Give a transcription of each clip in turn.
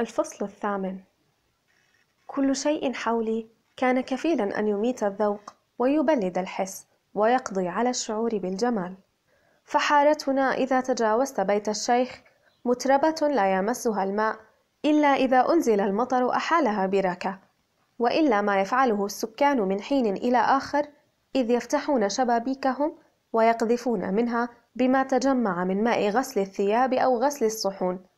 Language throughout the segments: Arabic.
الفصل الثامن. كل شيء حولي كان كفيلا أن يميت الذوق ويبلد الحس ويقضي على الشعور بالجمال. فحارتنا إذا تجاوزت بيت الشيخ متربة لا يمسها الماء إلا إذا أنزل المطر أحالها بركة وإلا ما يفعله السكان من حين إلى آخر إذ يفتحون شبابيكهم ويقذفون منها بما تجمع من ماء غسل الثياب أو غسل الصحون.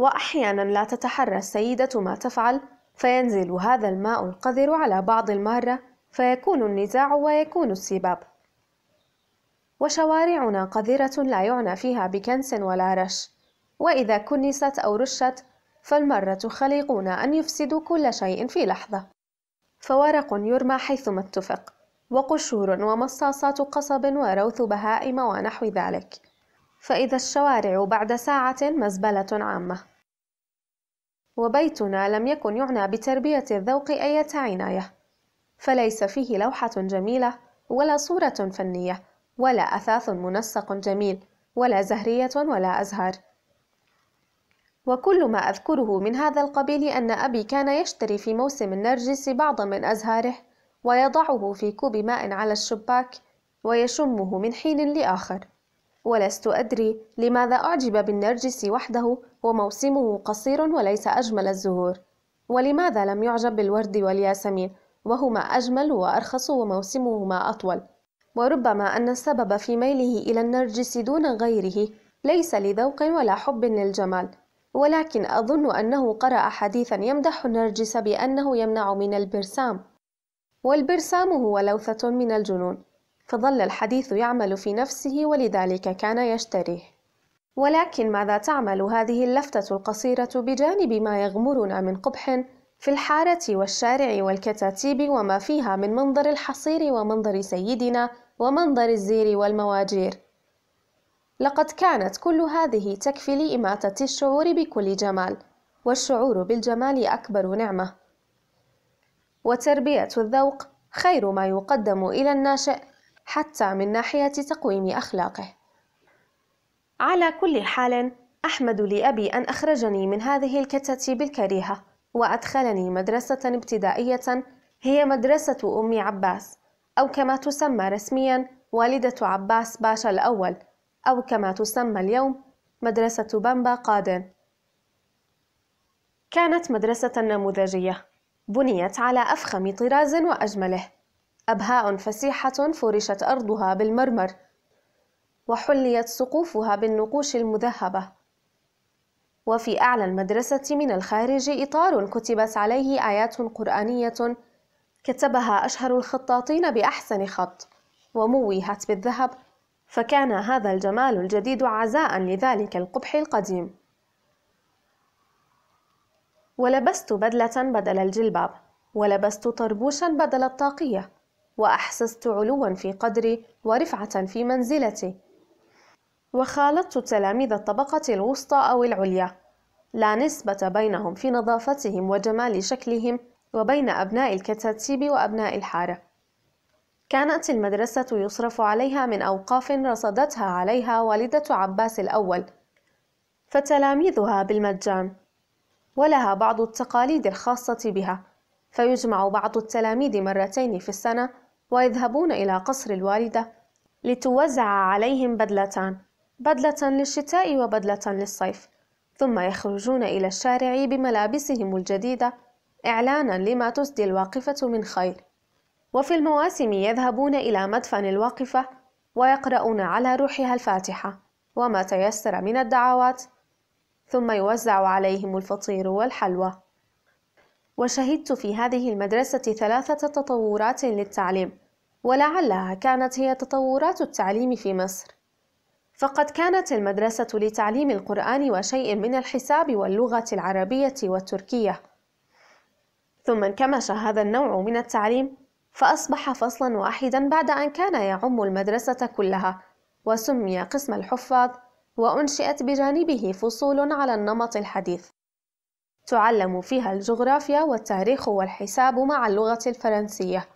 وأحيانا لا تتحرى السيدة ما تفعل فينزل هذا الماء القذر على بعض المارة فيكون النزاع ويكون السباب. وشوارعنا قذرة لا يعنى فيها بكنس ولا رش وإذا كنست أو رشت فالمرة خليقون أن يفسدوا كل شيء في لحظة. فورق يرمى حيثما اتفق وقشور ومصاصات قصب وروث بهائم ونحو ذلك. فإذا الشوارع بعد ساعة مزبلة عامة. وبيتنا لم يكن يعنى بتربية الذوق أية عناية فليس فيه لوحة جميلة ولا صورة فنية ولا أثاث منسق جميل ولا زهرية ولا أزهار. وكل ما أذكره من هذا القبيل أن أبي كان يشتري في موسم النرجس بعضا من أزهاره ويضعه في كوب ماء على الشباك ويشمه من حين لآخر. ولست أدري لماذا أعجب بالنرجس وحده وموسمه قصير وليس أجمل الزهور. ولماذا لم يعجب بالورد والياسمين؟ وهما أجمل وأرخص وموسمهما أطول. وربما أن السبب في ميله إلى النرجس دون غيره ليس لذوق ولا حب للجمال. ولكن أظن أنه قرأ حديثا يمدح النرجس بأنه يمنع من البرسام. والبرسام هو لوثة من الجنون. فظل الحديث يعمل في نفسه ولذلك كان يشتريه. ولكن ماذا تعمل هذه اللفتة القصيرة بجانب ما يغمرنا من قبح في الحارة والشارع والكتاتيب وما فيها من منظر الحصير ومنظر سيدنا ومنظر الزير والمواجير؟ لقد كانت كل هذه تكفي لإماتة الشعور بكل جمال والشعور بالجمال أكبر نعمة. وتربية الذوق خير ما يقدم إلى الناشئ حتى من ناحية تقويم أخلاقه. على كل حال أحمد لأبي أن أخرجني من هذه الكتاتيب الكريهة وأدخلني مدرسة ابتدائية هي مدرسة أم عباس أو كما تسمى رسميا والدة عباس باشا الأول أو كما تسمى اليوم مدرسة بامبا قادن. كانت مدرسة نموذجية بنيت على أفخم طراز وأجمله. أبهاء فسيحة فرشت أرضها بالمرمر وحليت سقوفها بالنقوش المذهبة. وفي أعلى المدرسة من الخارج إطار كتبت عليه آيات قرآنية كتبها أشهر الخطاطين بأحسن خط وموهت بالذهب فكان هذا الجمال الجديد عزاء لذلك القبح القديم. ولبست بدلة بدل الجلباب ولبست طربوشا بدل الطاقية. وأحسست علوا في قدري ورفعة في منزلتي. وخالطت تلاميذ الطبقة الوسطى أو العليا. لا نسبة بينهم في نظافتهم وجمال شكلهم وبين أبناء الكتاتيب وأبناء الحارة. كانت المدرسة يصرف عليها من أوقاف رصدتها عليها والدة عباس الأول فتلاميذها بالمجان ولها بعض التقاليد الخاصة بها. فيجمع بعض التلاميذ مرتين في السنة ويذهبون إلى قصر الوالدة لتوزع عليهم بدلتان بدلة للشتاء وبدلة للصيف ثم يخرجون إلى الشارع بملابسهم الجديدة إعلانا لما تسدي الواقفة من خير. وفي المواسم يذهبون إلى مدفن الواقفة ويقرؤون على روحها الفاتحة وما تيسر من الدعوات ثم يوزع عليهم الفطير والحلوى. وشهدت في هذه المدرسة ثلاثة تطورات للتعليم ولعلها كانت هي تطورات التعليم في مصر. فقد كانت المدرسة لتعليم القرآن وشيء من الحساب واللغة العربية والتركية. ثم انكمش هذا النوع من التعليم فأصبح فصلا واحدا بعد أن كان يعم المدرسة كلها وسمي قسم الحفاظ وأنشئت بجانبه فصول على النمط الحديث. تعلم فيها الجغرافيا والتاريخ والحساب مع اللغة الفرنسية.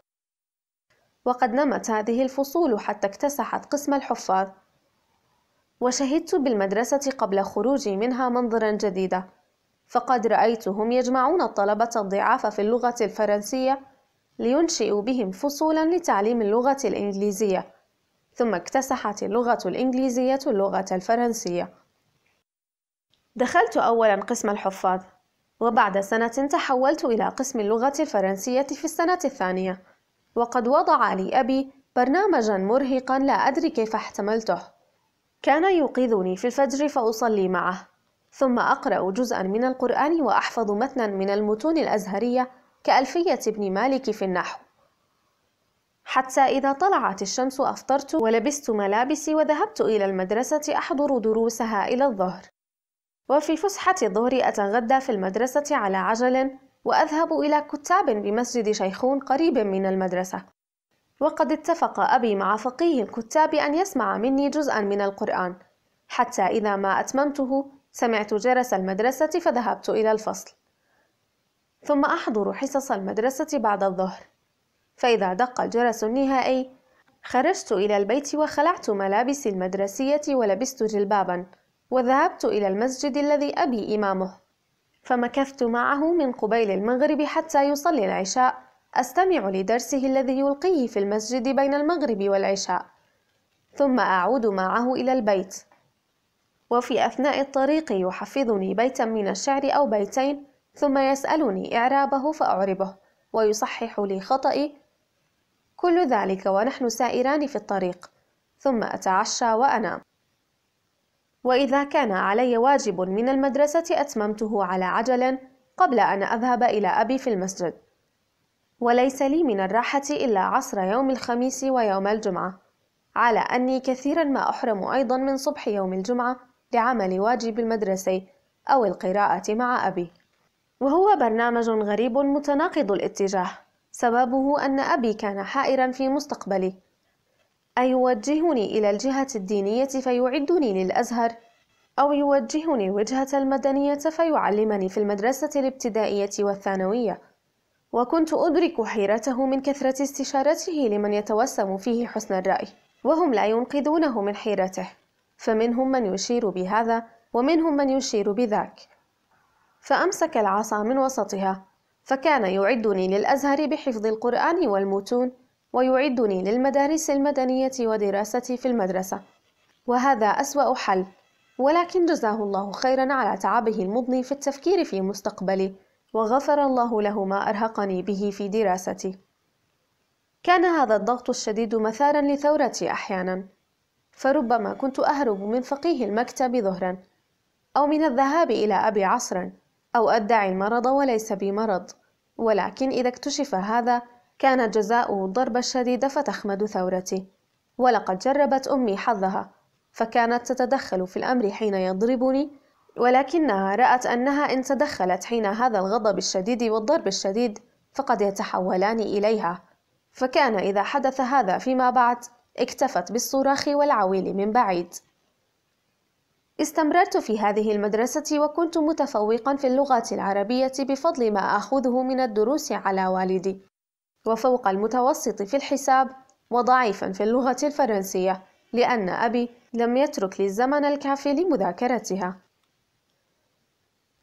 وقد نمت هذه الفصول حتى اكتسحت قسم الحفاظ. وشهدت بالمدرسة قبل خروجي منها منظرا جديدا فقد رأيتهم يجمعون الطلبة الضعاف في اللغة الفرنسية لينشئوا بهم فصولا لتعليم اللغة الإنجليزية. ثم اكتسحت اللغة الإنجليزية اللغة الفرنسية. دخلت أولا قسم الحفاظ. وبعد سنة تحولت إلى قسم اللغة الفرنسية في السنة الثانية. وقد وضع لي أبي برنامجا مرهقا لا أدري كيف احتملته. كان يوقظني في الفجر فأصلي معه. ثم أقرأ جزءا من القرآن وأحفظ متنا من المتون الأزهرية كألفية ابن مالك في النحو. حتى إذا طلعت الشمس أفطرت ولبست ملابسي وذهبت إلى المدرسة أحضر دروسها إلى الظهر. وفي فسحة الظهر أتغدى في المدرسة على عجل وأذهب إلى كتاب بمسجد شيخون قريب من المدرسة. وقد اتفق أبي مع فقيه الكتاب أن يسمع مني جزءا من القرآن. حتى إذا ما أتممته سمعت جرس المدرسة فذهبت إلى الفصل. ثم أحضر حصص المدرسة بعد الظهر. فإذا دق الجرس النهائي خرجت إلى البيت وخلعت ملابسي المدرسية ولبست جلبابا. وذهبت إلى المسجد الذي أبي إمامه فمكثت معه من قبيل المغرب حتى يصلي العشاء. أستمع لدرسه الذي يلقيه في المسجد بين المغرب والعشاء ثم أعود معه إلى البيت. وفي أثناء الطريق يحفظني بيتا من الشعر أو بيتين ثم يسألني إعرابه فأعربه ويصحح لي خطئي. كل ذلك ونحن سائران في الطريق ثم أتعشى وأنام. وإذا كان علي واجب من المدرسة أتممته على عجل قبل أن أذهب إلى أبي في المسجد. وليس لي من الراحة إلا عصر يوم الخميس ويوم الجمعة. على أني كثيرا ما أحرم أيضا من صبح يوم الجمعة لعمل واجب المدرسي أو القراءة مع أبي. وهو برنامج غريب متناقض الاتجاه. سببه أن أبي كان حائرا في مستقبلي. أيوجهني إلى الجهة الدينية فيعدني للأزهر أو يوجهني الوجهة المدنية فيعلمني في المدرسة الابتدائية والثانوية. وكنت أدرك حيرته من كثرة استشارته لمن يتوسم فيه حسن الرأي وهم لا ينقذونه من حيرته. فمنهم من يشير بهذا ومنهم من يشير بذاك. فأمسك العصا من وسطها فكان يعدني للأزهر بحفظ القرآن والمتون ويعدني للمدارس المدنية ودراستي في المدرسة. وهذا أسوأ حل ولكن جزاه الله خيرا على تعبه المضني في التفكير في مستقبلي وغفر الله له ما أرهقني به في دراستي. كان هذا الضغط الشديد مثارا لثورتي أحيانا فربما كنت أهرب من فقيه المكتب ظهرا أو من الذهاب إلى أبي عصرا أو أدعي المرض وليس بي مرض ولكن إذا اكتشف هذا كان جزاؤه الضرب الشديد فتخمد ثورتي. ولقد جربت أمي حظها فكانت تتدخل في الأمر حين يضربني ولكنها رأت أنها إن تدخلت حين هذا الغضب الشديد والضرب الشديد فقد يتحولان إليها. فكان إذا حدث هذا فيما بعد اكتفت بالصراخ والعويل من بعيد. استمررت في هذه المدرسة وكنت متفوقا في اللغة العربية بفضل ما أخذه من الدروس على والدي. وفوق المتوسط في الحساب وضعيفا في اللغة الفرنسية لأن أبي لم يترك لي الزمن الكافي لمذاكرتها.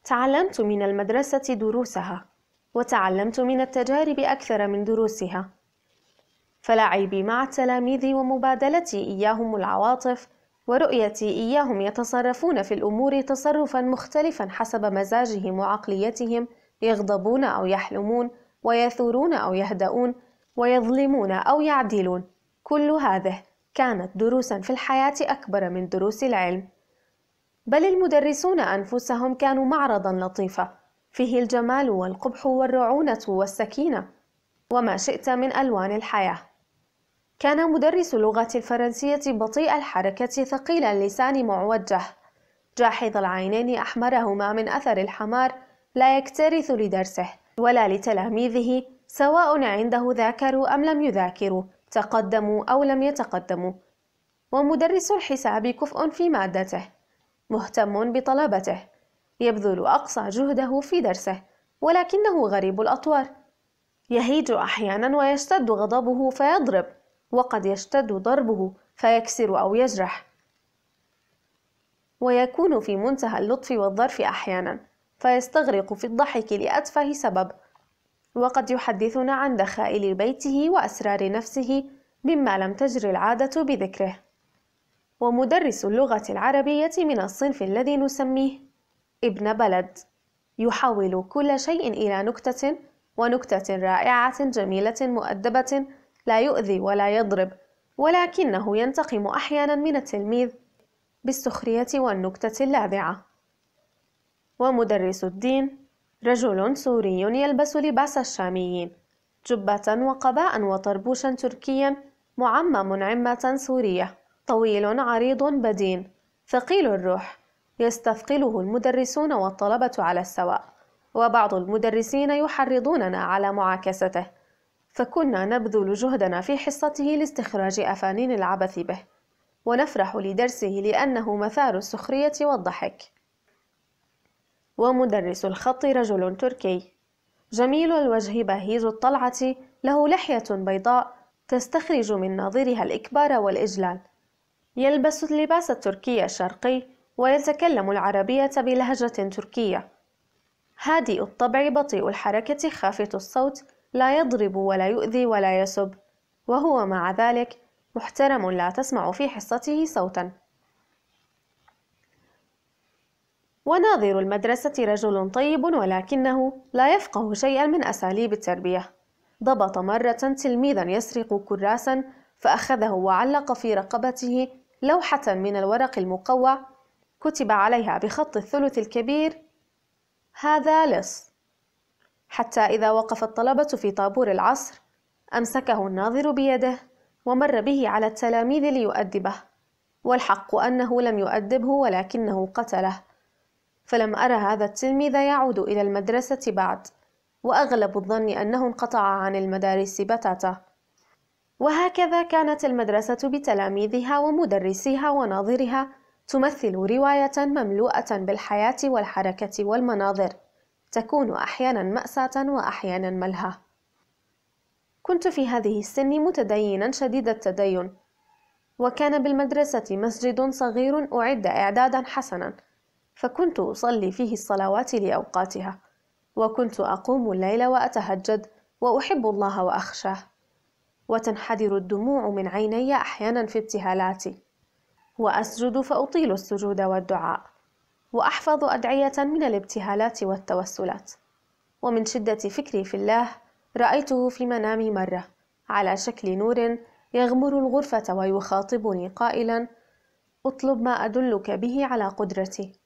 تعلمت من المدرسة دروسها وتعلمت من التجارب أكثر من دروسها. فلعبي مع التلاميذ ومبادلتي إياهم العواطف ورؤيتي إياهم يتصرفون في الأمور تصرفا مختلفا حسب مزاجهم وعقليتهم يغضبون أو يحلمون. ويثورون أو يهدؤون ويظلمون أو يعدلون. كل هذه كانت دروسا في الحياة أكبر من دروس العلم. بل المدرسون أنفسهم كانوا معرضا لطيفا فيه الجمال والقبح والرعونة والسكينة. وما شئت من ألوان الحياة. كان مدرس اللغة الفرنسية بطيء الحركة ثقيل اللسان معوجة. جاحظ العينين أحمرهما من أثر الحمار لا يكترث لدرسه. ولا لتلاميذه سواء عنده ذاكروا أم لم يذاكروا تقدموا أو لم يتقدموا. ومدرس الحساب كفء في مادته مهتم بطلبته يبذل أقصى جهده في درسه ولكنه غريب الأطوار. يهيج أحيانا ويشتد غضبه فيضرب وقد يشتد ضربه فيكسر أو يجرح. ويكون في منتهى اللطف والظرف أحيانا. فيستغرق في الضحك لأتفه سبب. وقد يحدثنا عن دخائل بيته وأسرار نفسه مما لم تجر العادة بذكره. ومدرس اللغة العربية من الصنف الذي نسميه ابن بلد. يحول كل شيء إلى نكتة ونكتة رائعة جميلة مؤدبة لا يؤذي ولا يضرب ولكنه ينتقم أحيانا من التلميذ بالسخرية والنكتة اللاذعة. ومدرس الدين رجل سوري يلبس لباس الشاميين جبة وقباء وطربوشا تركيا معمم عمة سورية طويل عريض بدين ثقيل الروح يستثقله المدرسون والطلبة على السواء وبعض المدرسين يحرضوننا على معاكسته فكنا نبذل جهدنا في حصته لاستخراج أفانين العبث به ونفرح لدرسه لأنه مثار السخرية والضحك. ومدرس الخط رجل تركي. جميل الوجه بهيج الطلعة له لحية بيضاء تستخرج من ناظرها الإكبار والإجلال. يلبس اللباس التركي الشرقي ويتكلم العربية بلهجة تركية. هادئ الطبع بطيء الحركة خافت الصوت لا يضرب ولا يؤذي ولا يسب. وهو مع ذلك محترم لا تسمع في حصته صوتا. وناظر المدرسة رجل طيب ولكنه لا يفقه شيئا من أساليب التربية. ضبط مرة تلميذا يسرق كراسا فأخذه وعلق في رقبته لوحة من الورق المقوى. كتب عليها بخط الثلث الكبير هذا لص. حتى إذا وقف الطلبة في طابور العصر أمسكه الناظر بيده ومر به على التلاميذ ليؤدبه. والحق أنه لم يؤدبه ولكنه قتله. فلم أرى هذا التلميذ يعود إلى المدرسة بعد وأغلب الظن أنه انقطع عن المدارس بتاتا وهكذا كانت المدرسة بتلاميذها ومدرسيها وناظرها تمثل رواية مملوءة بالحياة والحركة والمناظر تكون أحيانا مأساة وأحيانا ملهى. كنت في هذه السن متدينا شديد التدين وكان بالمدرسة مسجد صغير أعد إعدادا حسنا. فكنت أصلي فيه الصلوات لأوقاتها وكنت أقوم الليل وأتهجد وأحب الله وأخشاه. وتنحدر الدموع من عيني أحيانا في ابتهالاتي. وأسجد فأطيل السجود والدعاء وأحفظ أدعية من الابتهالات والتوسلات. ومن شدة فكري في الله رأيته في منامي مرة على شكل نور يغمر الغرفة ويخاطبني قائلا اطلب ما أدلك به على قدرتي.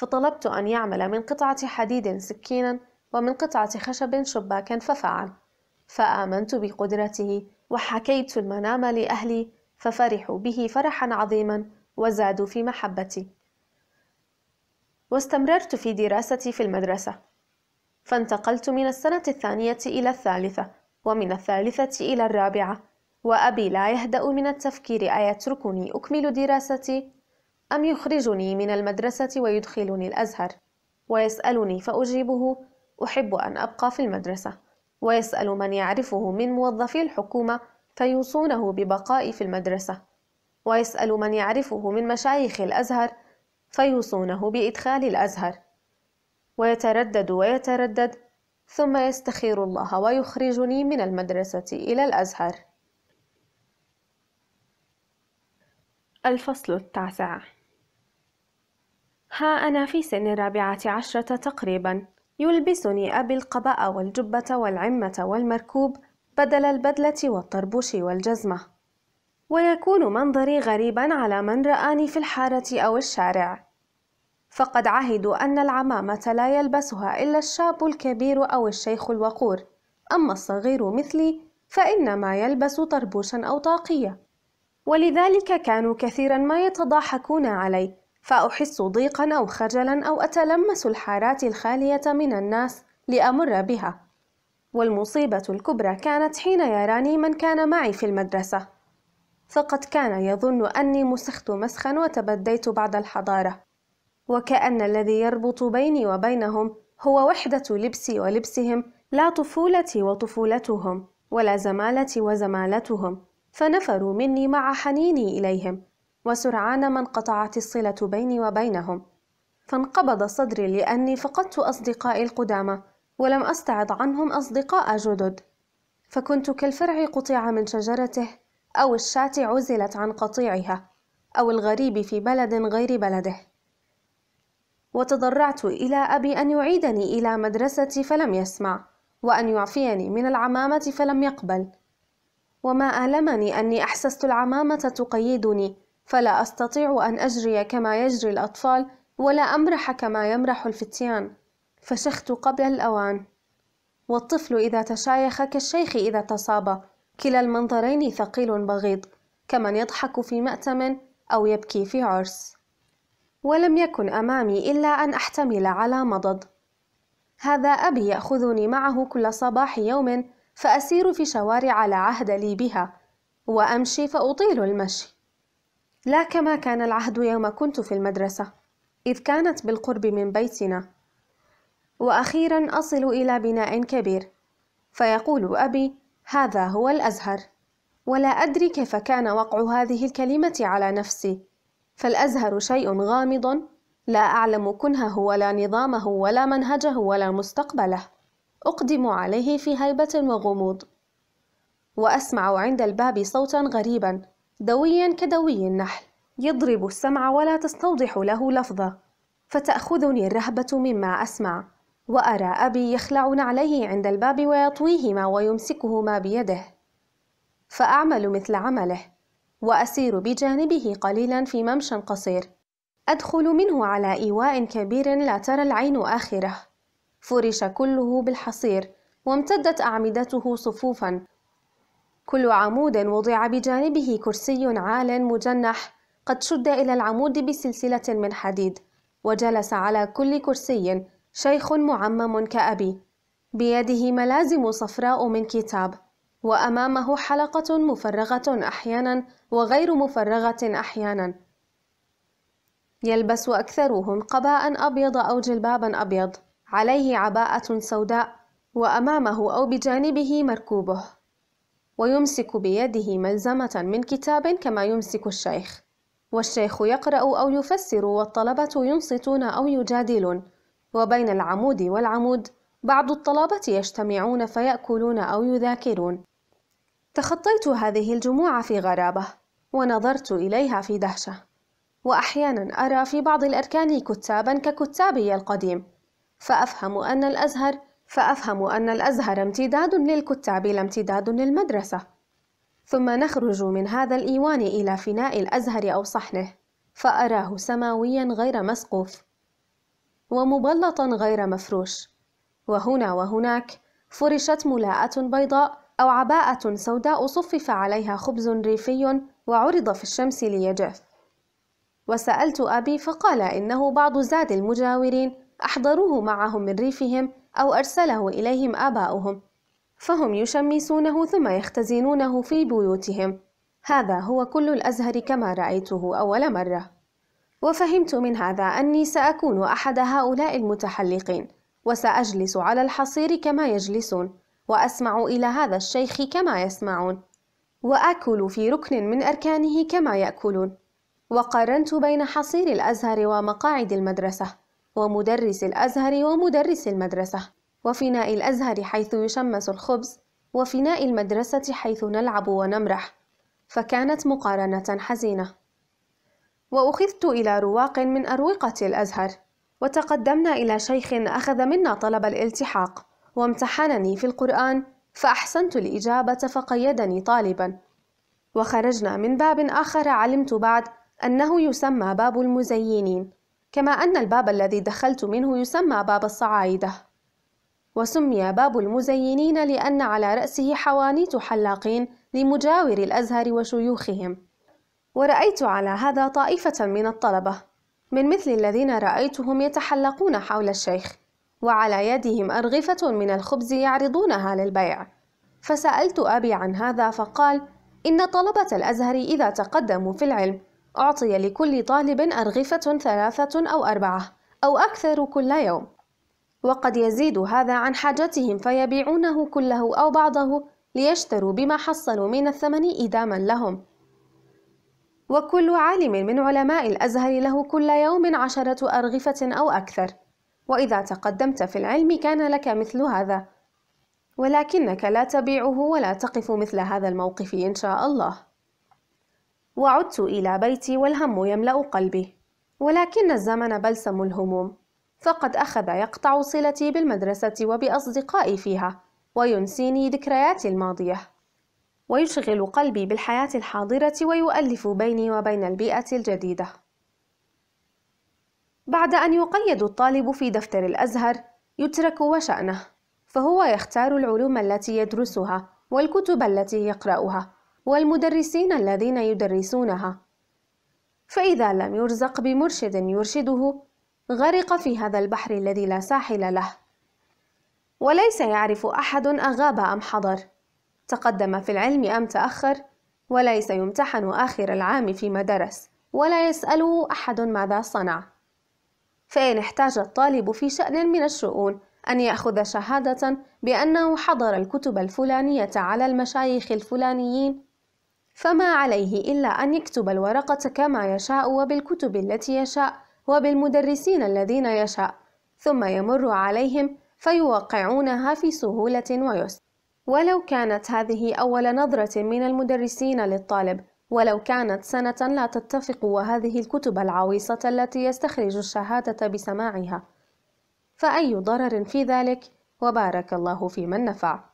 فطلبت أن يعمل من قطعة حديد سكينا ومن قطعة خشب شباكا ففعل فآمنت بقدرته وحكيت المنام لأهلي ففرحوا به فرحا عظيما وزادوا في محبتي. واستمررت في دراستي في المدرسة. فانتقلت من السنة الثانية إلى الثالثة ومن الثالثة إلى الرابعة وأبي لا يهدأ من التفكير أيتركني أكمل دراستي؟ أم يخرجني من المدرسة ويدخلني الأزهر؟ ويسألني فأجيبه. أحب أن أبقى في المدرسة. ويسأل من يعرفه من موظفي الحكومة فيوصونه ببقائي في المدرسة. ويسأل من يعرفه من مشايخ الأزهر فيوصونه بإدخال الأزهر. ويتردد ويتردد ثم يستخير الله ويخرجني من المدرسة إلى الأزهر. الفصل التاسع. ها أنا في سن الرابعة عشرة تقريبا. يلبسني أبي القباء والجبة والعمة والمركوب بدل البدلة والطربوش والجزمة. ويكون منظري غريبا على من رآني في الحارة أو الشارع. فقد عهدوا أن العمامة لا يلبسها إلا الشاب الكبير أو الشيخ الوقور. أما الصغير مثلي فإنما يلبس طربوشا أو طاقية. ولذلك كانوا كثيرا ما يتضاحكون علي. فأحس ضيقا أو خجلا أو أتلمس الحارات الخالية من الناس لأمر بها. والمصيبة الكبرى كانت حين يراني من كان معي في المدرسة. فقد كان يظن أني مسخت مسخا وتبديت بعد الحضارة. وكأن الذي يربط بيني وبينهم هو وحدة لبسي ولبسهم لا طفولتي وطفولتهم ولا زمالتي وزمالتهم. فنفروا مني مع حنيني إليهم. وسرعان ما انقطعت الصلة بيني وبينهم. فانقبض صدري لأني فقدت أصدقائي القدامى ولم أستعض عنهم أصدقاء جدد. فكنت كالفرع قطع من شجرته أو الشاة عزلت عن قطيعها أو الغريب في بلد غير بلده. وتضرعت إلى أبي أن يعيدني إلى مدرستي فلم يسمع وأن يعفيني من العمامة فلم يقبل. وما آلمني أني أحسست العمامة تقيدني فلا أستطيع أن أجري كما يجري الأطفال ولا أمرح كما يمرح الفتيان. فشخت قبل الأوان. والطفل إذا تشايخ كالشيخ إذا تصاب. كلا المنظرين ثقيل بغيض. كمن يضحك في مأتم أو يبكي في عرس. ولم يكن أمامي إلا أن أحتمل على مضض. هذا أبي يأخذني معه كل صباح يوم فأسير في شوارع لا عهد لي بها. وأمشي فأطيل المشي. لا كما كان العهد يوم كنت في المدرسة إذ كانت بالقرب من بيتنا. وأخيرا أصل إلى بناء كبير فيقول أبي هذا هو الأزهر ولا أدري كيف كان وقع هذه الكلمة على نفسي فالأزهر شيء غامض لا أعلم كنهه ولا نظامه ولا منهجه ولا مستقبله. أقدم عليه في هيبة وغموض. وأسمع عند الباب صوتا غريبا. دويا كدوي النحل يضرب السمع ولا تستوضح له لفظة فتأخذني الرهبة مما أسمع وأرى أبي يخلع نعليه عند الباب ويطويهما ويمسكهما بيده فأعمل مثل عمله وأسير بجانبه قليلا في ممشى قصير أدخل منه على إيواء كبير لا ترى العين آخره فرش كله بالحصير وامتدت أعمدته صفوفا كل عمود وضع بجانبه كرسي عال مجنح قد شد إلى العمود بسلسلة من حديد وجلس على كل كرسي شيخ معمم كأبي. بيده ملازم صفراء من كتاب وأمامه حلقة مفرغة أحيانا وغير مفرغة أحيانا. يلبس أكثرهم قباء أبيض أو جلبابا أبيض عليه عباءة سوداء وأمامه أو بجانبه مركوبه. ويمسك بيده ملزمة من كتاب كما يمسك الشيخ. والشيخ يقرأ أو يفسر والطلبة ينصتون أو يجادلون. وبين العمود والعمود بعض الطلبة يجتمعون فيأكلون أو يذاكرون. تخطيت هذه الجموع في غرابة ونظرت إليها في دهشة. وأحيانا أرى في بعض الأركان كتابا ككتابي القديم. فأفهم أن الأزهر فأفهم أن الأزهر امتداد للكتاب لا امتداد للمدرسة. ثم نخرج من هذا الإيوان إلى فناء الأزهر أو صحنه فأراه سماويا غير مسقوف ومبلطا غير مفروش. وهنا وهناك فرشت ملاءة بيضاء أو عباءة سوداء صفف عليها خبز ريفي وعرض في الشمس ليجف. وسألت أبي فقال إنه بعض زاد المجاورين أحضروه معهم من ريفهم أو أرسله إليهم آباؤهم فهم يشمسونه ثم يختزنونه في بيوتهم. هذا هو كل الأزهر كما رأيته أول مرة. وفهمت من هذا أني سأكون أحد هؤلاء المتحلقين وسأجلس على الحصير كما يجلسون وأسمع إلى هذا الشيخ كما يسمعون وآكل في ركن من أركانه كما يأكلون. وقارنت بين حصير الأزهر ومقاعد المدرسة. ومدرس الأزهر ومدرس المدرسة وفناء الأزهر حيث يشمس الخبز وفناء المدرسة حيث نلعب ونمرح. فكانت مقارنة حزينة. وأخذت إلى رواق من أروقة الأزهر وتقدمنا إلى شيخ أخذ منا طلب الالتحاق وامتحنني في القرآن فأحسنت الإجابة فقيدني طالبا. وخرجنا من باب آخر علمت بعد أنه يسمى باب المزينين. كما أن الباب الذي دخلت منه يسمى باب الصعايدة وسمي باب المزينين لأن على رأسه حوانيت حلاقين لمجاور الأزهر وشيوخهم. ورأيت على هذا طائفة من الطلبة من مثل الذين رأيتهم يتحلقون حول الشيخ وعلى يدهم أرغفة من الخبز يعرضونها للبيع. فسألت أبي عن هذا فقال إن طلبة الأزهر إذا تقدموا في العلم أعطي لكل طالب أرغفة ثلاثة أو أربعة أو أكثر كل يوم. وقد يزيد هذا عن حاجتهم فيبيعونه كله أو بعضه ليشتروا بما حصلوا من الثمن إداما لهم. وكل عالم من علماء الأزهر له كل يوم عشرة أرغفة أو أكثر. وإذا تقدمت في العلم كان لك مثل هذا. ولكنك لا تبيعه ولا تقف مثل هذا الموقف إن شاء الله. وعدت إلى بيتي والهم يملأ قلبي ولكن الزمن بلسم الهموم. فقد أخذ يقطع صلتي بالمدرسة وبأصدقائي فيها وينسيني ذكرياتي الماضية. ويشغل قلبي بالحياة الحاضرة ويؤلف بيني وبين البيئة الجديدة. بعد أن يقيد الطالب في دفتر الأزهر يترك وشأنه فهو يختار العلوم التي يدرسها والكتب التي يقرأها. والمدرسين الذين يدرسونها. فإذا لم يرزق بمرشد يرشده غرق في هذا البحر الذي لا ساحل له. وليس يعرف أحد أغاب أم حضر. تقدم في العلم أم تأخر وليس يمتحن آخر العام فيما درس ولا يسأله أحد ماذا صنع. فإن احتاج الطالب في شأن من الشؤون أن يأخذ شهادة بأنه حضر الكتب الفلانية على المشايخ الفلانيين فما عليه إلا أن يكتب الورقة كما يشاء وبالكتب التي يشاء وبالمدرسين الذين يشاء ثم يمر عليهم فيوقعونها في سهولة ويسر. ولو كانت هذه أول نظرة من المدرسين للطالب ولو كانت سنة لا تتفق وهذه الكتب العويصة التي يستخرج الشهادة بسماعها فأي ضرر في ذلك؟ وبارك الله في من نفع.